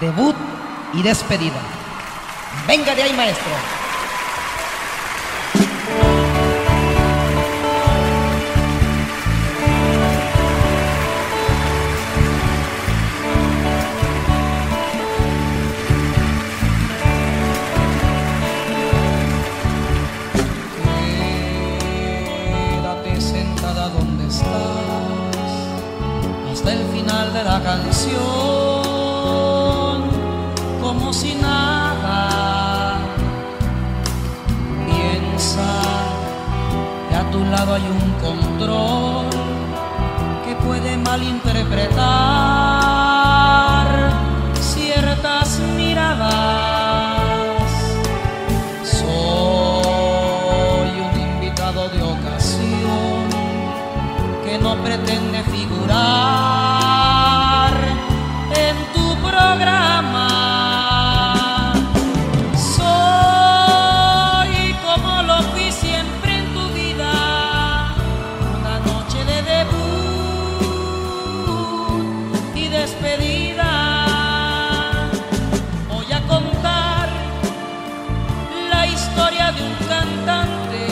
debut y despedida. Venga de ahí, maestro. Quédate sentada donde estás hasta el final de la canción, como si nada. Piensa que a tu lado hay un control que puede malinterpretar ciertas miradas. Soy un invitado de ocasión que no pretende figurar historia de un cantante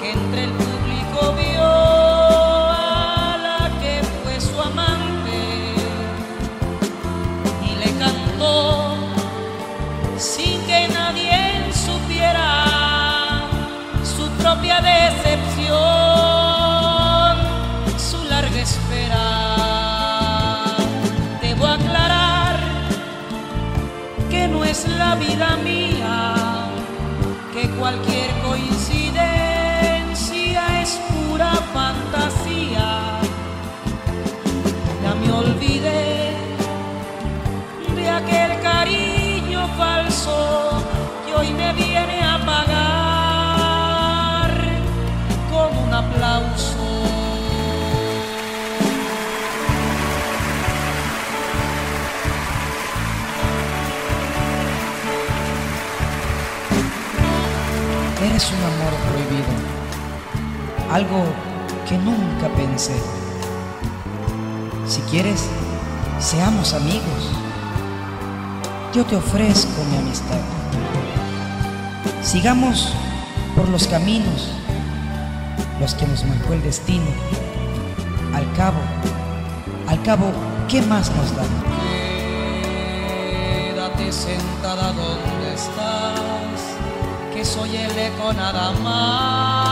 que entre el público vio a la que fue su amante y le cantó sin que nadie supiera su propia decepción, su larga espera. Debo aclarar que no es la vida mía, que cualquier coincidencia es pura fantasía. Eres un amor prohibido, algo que nunca pensé. Si quieres, seamos amigos. Yo te ofrezco mi amistad. Sigamos por los caminos, los que nos marcó el destino. Al cabo, al cabo, ¿qué más nos da? Quédate sentada donde estás, soy el eco nada más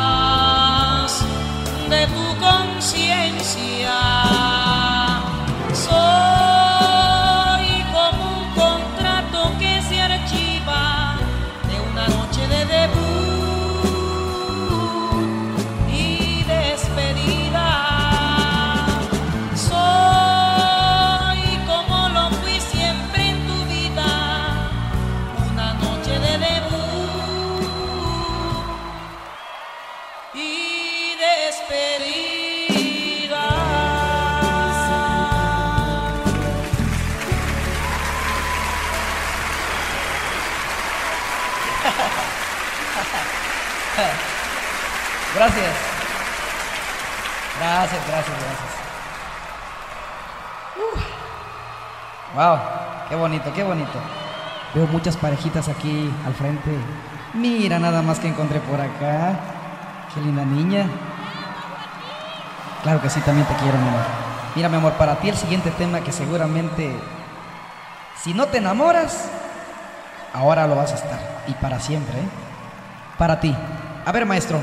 Gracias. Gracias, gracias, gracias. Wow, qué bonito, qué bonito. Veo muchas parejitas aquí al frente. Mira nada más que encontré por acá. Qué linda niña. Claro que sí, también te quiero, mi amor. Mira, mi amor, para ti el siguiente tema que seguramente, si no te enamoras, ahora lo vas a estar. Y para siempre, ¿eh? Para ti. A ver, maestro,